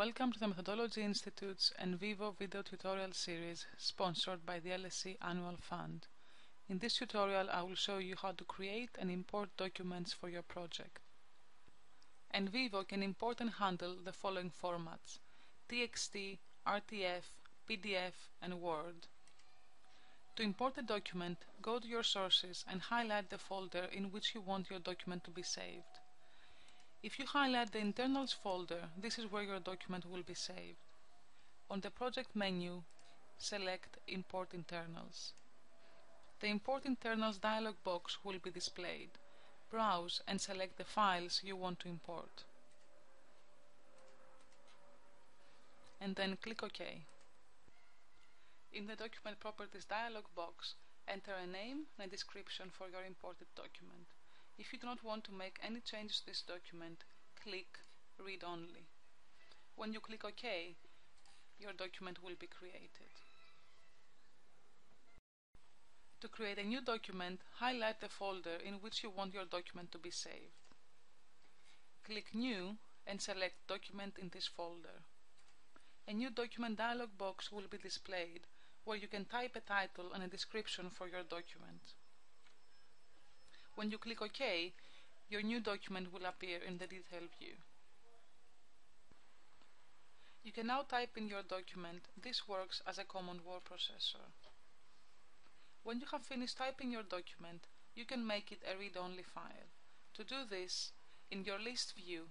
Welcome to the Methodology Institute's NVivo video tutorial series sponsored by the LSE Annual Fund. In this tutorial I will show you how to create and import documents for your project. NVivo can import and handle the following formats TXT, RTF, PDF and Word. To import a document, go to your sources and highlight the folder in which you want your document to be saved. If you highlight the internals folder, this is where your document will be saved. On the project menu, select Import Internals. The Import Internals dialog box will be displayed. Browse and select the files you want to import. And then click OK. In the Document Properties dialog box, enter a name and a description for your imported document. If you do not want to make any changes to this document, click Read Only. When you click OK, your document will be created. To create a new document, highlight the folder in which you want your document to be saved. Click New and select Document in this folder. A new document dialog box will be displayed where you can type a title and a description for your document. When you click OK, your new document will appear in the detail view. You can now type in your document. This works as a common word processor. When you have finished typing your document, you can make it a read-only file. To do this, in your list view,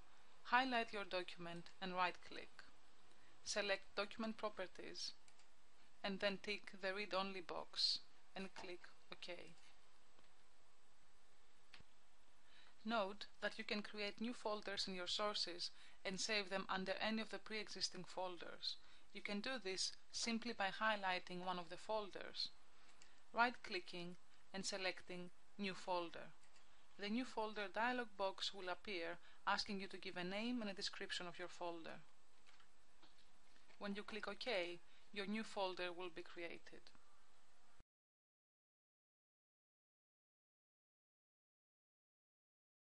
highlight your document and right-click. Select Document Properties and then tick the read-only box and click OK. Note that you can create new folders in your sources and save them under any of the pre-existing folders. You can do this simply by highlighting one of the folders, right-clicking and selecting New Folder. The New Folder dialog box will appear asking you to give a name and a description of your folder. When you click OK, your new folder will be created.